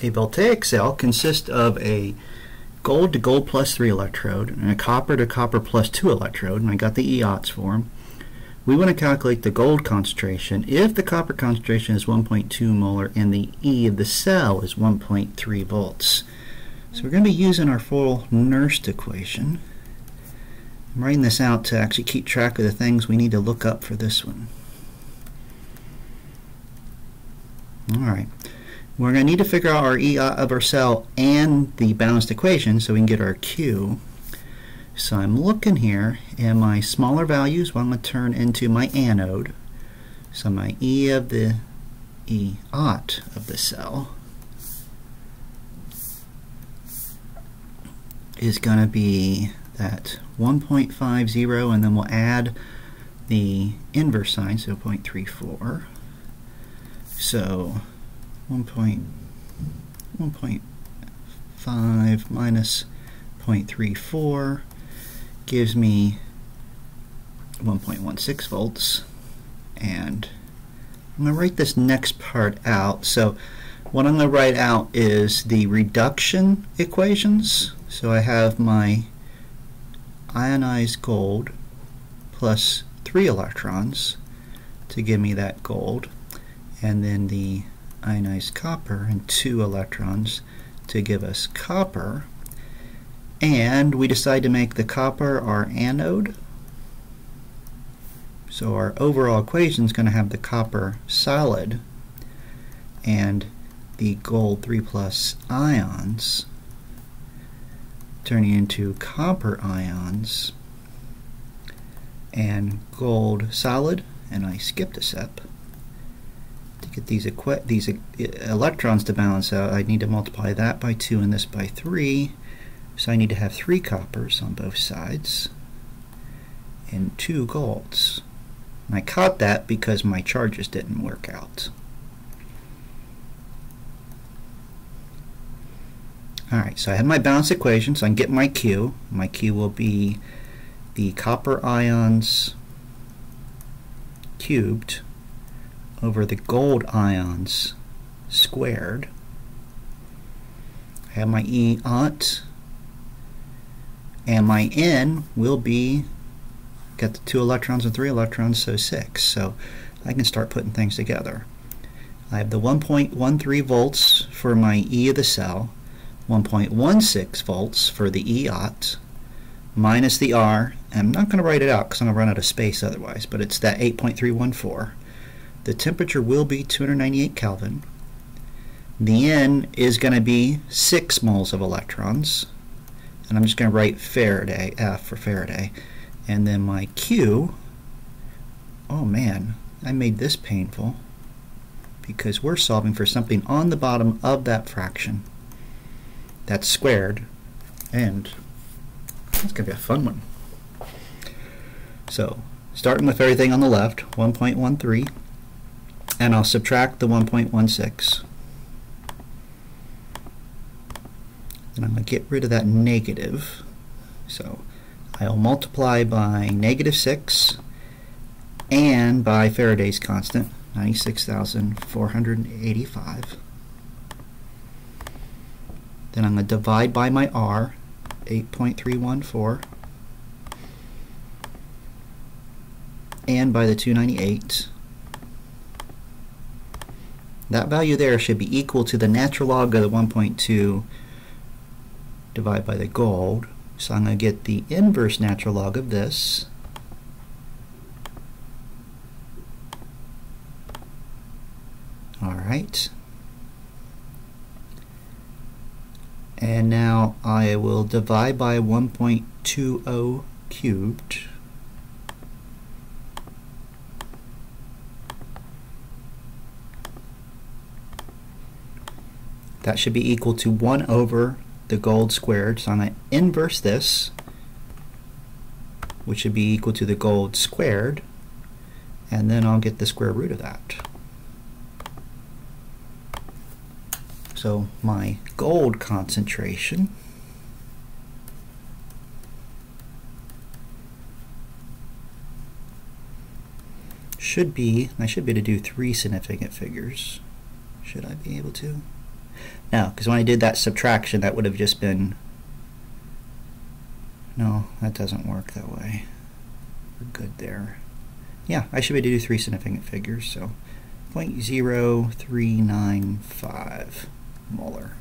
A voltaic cell consists of a gold to gold plus 3 electrode and a copper to copper plus 2 electrode, and I got the EOTs for them. We want to calculate the gold concentration if the copper concentration is 1.2 molar and the E of the cell is 1.3 volts. So we're going to be using our full Nernst equation. I'm writing this out to actually keep track of the things we need to look up for this one. Alright, we're going to need to figure out our E of our cell and the balanced equation so we can get our Q. So I'm looking here and my smaller values well, I'm going to turn into my anode. So my E of the E aught of the cell is going to be that 1.50 and then we'll add the inverse sign, so 0.34. So 1.1.5 minus 0.34 gives me 1.16 volts and I'm going to write this next part out. So what I'm going to write out is the reduction equations. So I have my ionized gold plus 3 electrons to give me that gold and then the ionized copper and 2 electrons to give us copper. And we decide to make the copper our anode. So our overall equation is going to have the copper solid and the gold 3 plus ions turning into copper ions. And gold solid and I skipped a step get these these electrons to balance out I need to multiply that by 2 and this by 3 so I need to have 3 coppers on both sides and 2 golds and I caught that because my charges didn't work out. Alright, so I have my balance equation, so I can get my Q. My Q will be the copper ions cubed over the gold ions squared. I have my E aught, and my N will be, got the two electrons and three electrons, so six. So I can start putting things together. I have the 1.13 volts for my E of the cell, 1.16 volts for the E aught minus the R. I'm not going to write it out because I'm going to run out of space otherwise, but it's that 8.314. The temperature will be 298 Kelvin. The N is going to be 6 moles of electrons. And I'm just going to write Faraday, F for Faraday. And then my Q, oh man, I made this painful because we're solving for something on the bottom of that fraction that's squared and that's going to be a fun one. So starting with everything on the left 1.13 and I'll subtract the 1.16 and I'm going to get rid of that negative. So I'll multiply by negative 6 and by Faraday's constant 96,485 then I'm going to divide by my R, 8.314, and by the 298. That value there should be equal to the natural log of the 1.2 divided by the gold. So I'm going to get the inverse natural log of this. All right. and now I will divide by 1.20 cubed that should be equal to 1 over the gold squared so I'm going to inverse this which should be equal to the gold squared and then I'll get the square root of that So my gold concentration should be, I should be able to do three significant figures. Should I be able to? Now, because when I did that subtraction, that would have just been, no, that doesn't work that way. We're good there. Yeah, I should be able to do three significant figures, so 0.0395 molar.